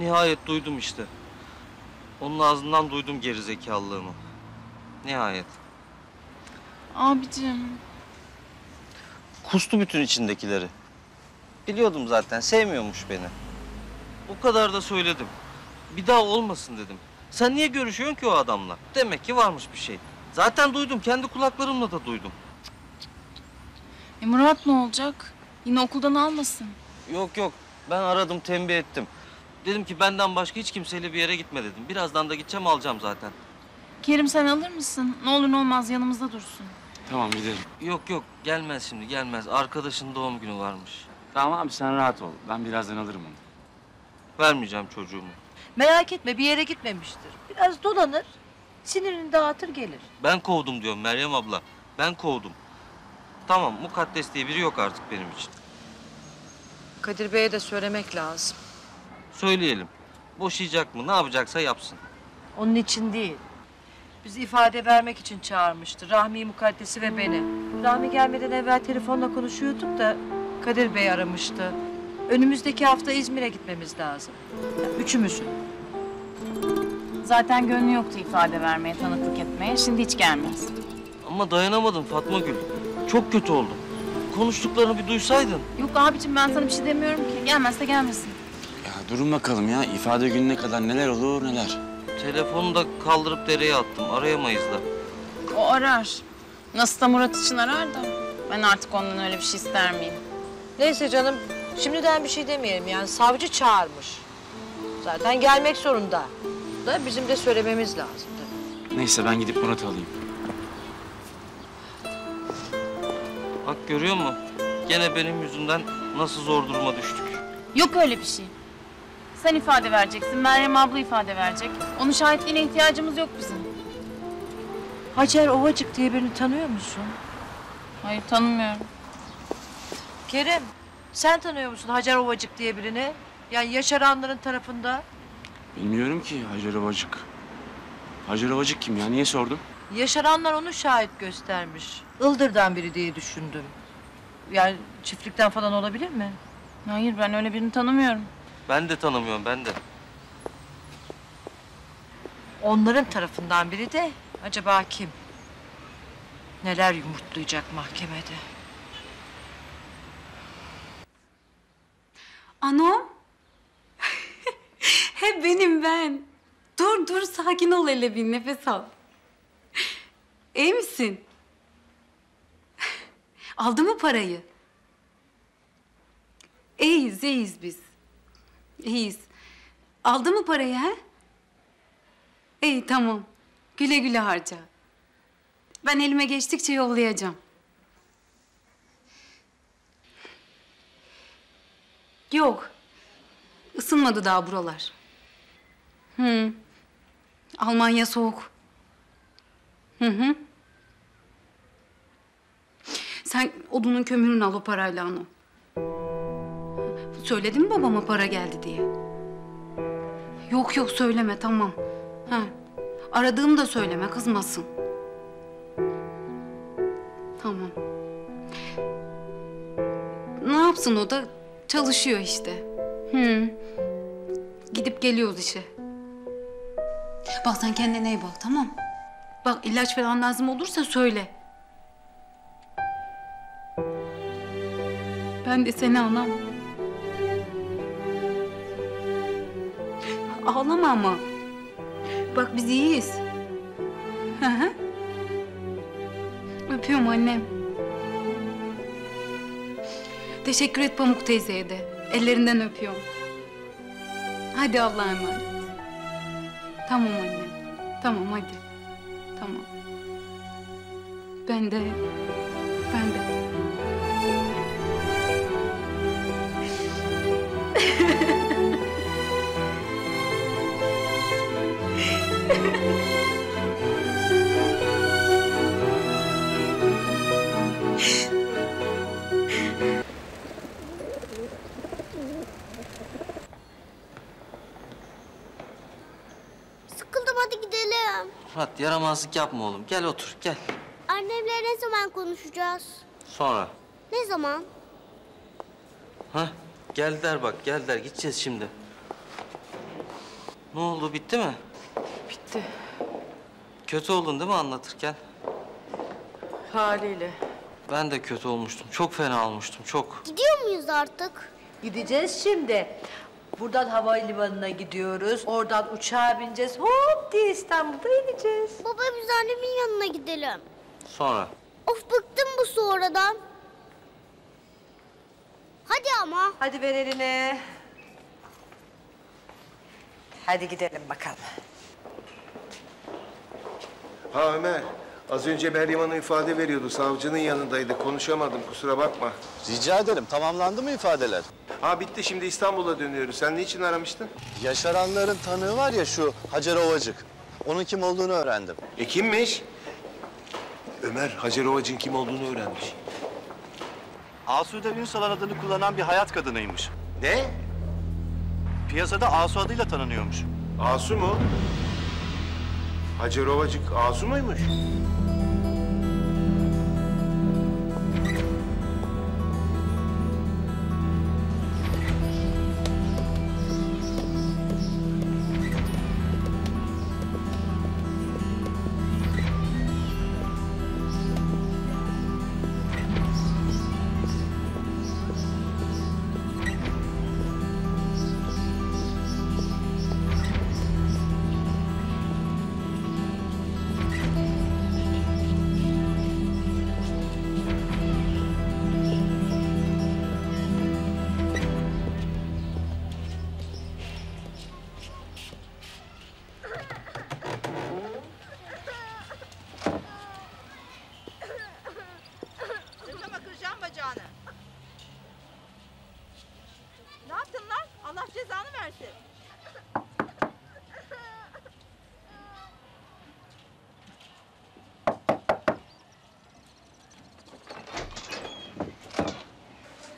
Nihayet duydum işte. Onun ağzından duydum gerizekalılığımı. Nihayet. Abicim. Kustu bütün içindekileri. Biliyordum zaten sevmiyormuş beni. O kadar da söyledim. Bir daha olmasın dedim. Sen niye görüşüyorsun ki o adamla? Demek ki varmış bir şey. Zaten duydum, kendi kulaklarımla da duydum. E Murat ne olacak? Yine okuldan almasın. Yok yok, ben aradım, tembih ettim. Dedim ki benden başka hiç kimseyle bir yere gitme dedim. Birazdan da gideceğim alacağım zaten. Kerim sen alır mısın? Ne olur ne olmaz yanımızda dursun. Tamam gidelim. Yok yok, gelmez şimdi gelmez. Arkadaşın doğum günü varmış. Tamam abi sen rahat ol. Ben birazdan alırım onu. Vermeyeceğim çocuğumu. Merak etme bir yere gitmemiştir. Biraz dolanır, sinirini dağıtır gelir. Ben kovdum diyorum Meryem abla. Ben kovdum. Tamam, mukaddes diye biri yok artık benim için. Kadir Bey'e de söylemek lazım. Söyleyelim. Boşayacak mı? Ne yapacaksa yapsın. Onun için değil. Bizi ifade vermek için çağırmıştı. Rahmi Mukaddes'i ve beni. Rahmi gelmeden evvel telefonla konuşuyorduk da Kadir Bey aramıştı. Önümüzdeki hafta İzmir'e gitmemiz lazım. Yani üçümüzün. Zaten gönlü yoktu ifade vermeye, tanıklık etmeye. Şimdi hiç gelmez. Ama dayanamadım Fatma Gül. Çok kötü oldum. Konuştuklarını bir duysaydın. Yok abicim ben sana bir şey demiyorum ki. Gelmezse gelmesin. Durun bakalım ya. ifade gününe kadar neler olur neler. Telefonu da kaldırıp dereye attım. Arayamayız da. O arar. Nasıl da Murat için arar da. Ben artık ondan öyle bir şey ister miyim? Neyse canım, şimdiden bir şey demeyelim. Yani savcı çağırmış. Zaten gelmek zorunda. Da bizim de söylememiz lazım. Neyse ben gidip Murat'ı alayım. Bak görüyor musun? Gene benim yüzümden nasıl zor duruma düştük. Yok öyle bir şey. Sen ifade vereceksin, Meryem abla ifade verecek. Onun şahitliğine ihtiyacımız yok bizim. Hacer Ovacık diye birini tanıyor musun? Hayır tanımıyorum. Kerim, sen tanıyor musun Hacer Ovacık diye birini? Yani yaşaranların tarafında. Bilmiyorum ki Hacer Ovacık. Hacer Ovacık kim ya? Niye sordun? Yaşaranlar onu şahit göstermiş. Ildır'dan biri diye düşündüm. Yani çiftlikten falan olabilir mi? Hayır ben öyle birini tanımıyorum. Ben de tanımıyorum ben de. Onların tarafından biri de acaba kim? Neler yumurtlayacak mahkemede? Ano? Hep benim ben. Dur dur sakin ol hele bir nefes al. İyi misin? Aldı mı parayı? İyiyiz iyiyiz biz. İyiyiz. Aldı mı parayı ha? İyi tamam. Güle güle harca. Ben elime geçtikçe yollayacağım. Yok. Isınmadı daha buralar. Hı. Almanya soğuk. Hı hı. Sen odunun kömürünü al o parayla onu. Söyledin mi babama para geldi diye? Yok yok söyleme tamam. Ha. Aradığımda söyleme kızmasın. Tamam. Ne yapsın o da çalışıyor işte. Hı. Gidip geliyoruz işe. Bak sen kendine iyi bak tamam. Bak ilaç falan lazım olursa söyle. Ben de seni anam. Ağlama ama. Bak biz iyiyiz. Hı hı. Öpüyorum annem. Teşekkür et Pamuk teyzeye de. Ellerinden öpüyorum. Hadi Allah'a emanet. Tamam anne. Tamam hadi. Tamam. Ben de. Ben de. Murat yaramazlık yapma oğlum. Gel otur gel. Annemle ne zaman konuşacağız? Sonra. Ne zaman? Ha? Geldiler bak geldiler. Gideceğiz şimdi. Ne oldu bitti mi? Bitti. Kötü oldun değil mi anlatırken? Haliyle. Ben de kötü olmuştum. Çok fena olmuştum çok. Gidiyor muyuz artık? Gideceğiz şimdi. Buradan havalimanına gidiyoruz. Oradan uçağa bineceğiz. Hop diye İstanbul'da ineceğiz. Baba biz annemin yanına gidelim. Sonra. Of bıktım bu sonradan. Hadi ama. Hadi ver elini. Hadi gidelim bakalım. Ha Ömer, az önce Meryem Hanım ifade veriyordu. Savcının yanındaydı. Konuşamadım, kusura bakma. Rica ederim. Tamamlandı mı ifadeler? Ha bitti, şimdi İstanbul'a dönüyoruz. Sen niçin aramıştın? Yaşaranların tanığı var ya şu Hacer Ovacık. Onun kim olduğunu öğrendim. E kimmiş? Ömer, Hacer Ovacı'nın kim olduğunu öğrenmiş. Asude Ünsal'ın adını kullanan bir hayat kadınıymış. Ne? Piyasada Asu adıyla tanınıyormuş. Asu mu? Hacer Ovacık Asu muymuş?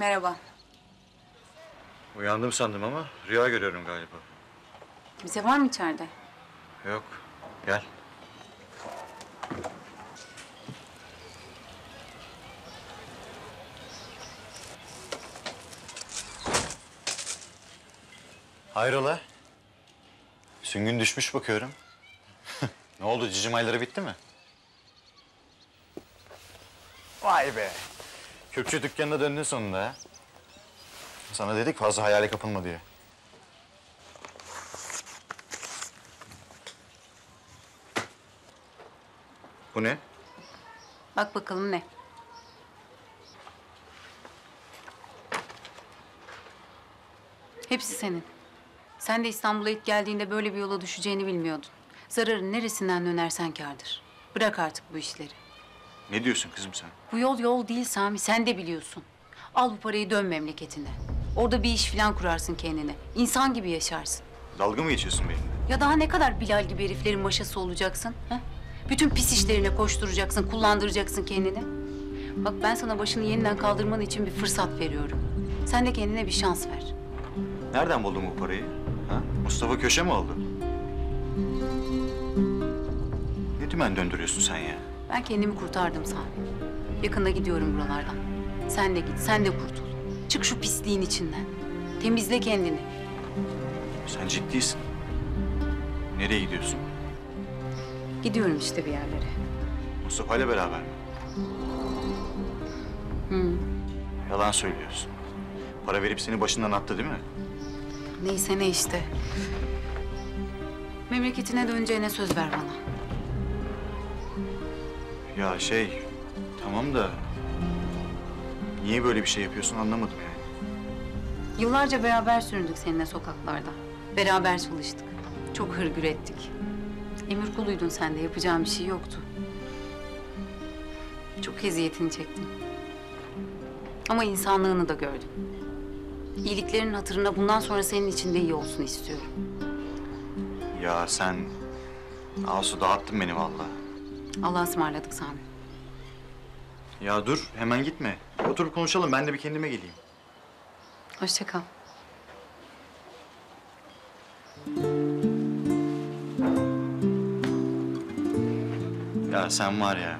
Merhaba. Uyandım sandım ama rüya görüyorum galiba. Bize var mı içeride? Yok. Gel. Hayrola? Süngün düşmüş bakıyorum. ne oldu? Cicim ayları bitti mi? Vay be. Kürkçü dükkanına döndün sonunda ha. Sana dedik fazla hayale kapılma diye. Bu ne? Bak bakalım ne? Hepsi senin. Sen de İstanbul'a ilk geldiğinde böyle bir yola düşeceğini bilmiyordun. Zararın neresinden dönersen kârdır. Bırak artık bu işleri. Ne diyorsun kızım sen? Bu yol yol değil Sami, sen de biliyorsun. Al bu parayı dön memleketine. Orada bir iş falan kurarsın kendine. İnsan gibi yaşarsın. Dalga mı geçiyorsun benimle? Ya daha ne kadar Bilal gibi heriflerin maşası olacaksın? Ha? Bütün pis işlerine koşturacaksın, kullandıracaksın kendini. Bak ben sana başını yeniden kaldırman için bir fırsat veriyorum. Sen de kendine bir şans ver. Nereden buldun bu parayı? Ha? Mustafa köşe mi oldu? Ne dümen döndürüyorsun sen ya? Ben kendimi kurtardım Sami. Yakında gidiyorum buralardan. Sen de git, sen de kurtul. Çık şu pisliğin içinden. Temizle kendini. Sen ciddisin. Nereye gidiyorsun? Gidiyorum işte bir yerlere. Mustafa ile beraber mi? Hı. Yalan söylüyorsun. Para verip seni başından attı değil mi? Neyse ne işte. Memleketine döneceğine söz ver bana. Ya şey, tamam da... Niye böyle bir şey yapıyorsun anlamadım yani. Yıllarca beraber süründük seninle sokaklarda. Beraber çalıştık. Çok hırgür ettik. Emir kuluydun sen de yapacağım bir şey yoktu. Çok eziyetini çektim. Ama insanlığını da gördüm. İyiliklerin hatırına bundan sonra senin için de iyi olsun istiyorum. Ya sen... Asu dağıttın beni vallahi. Allah'a ısmarladık Sami. Ya dur, hemen gitme. Oturup konuşalım, ben de bir kendime geleyim. Hoşça kal. Ya sen var ya.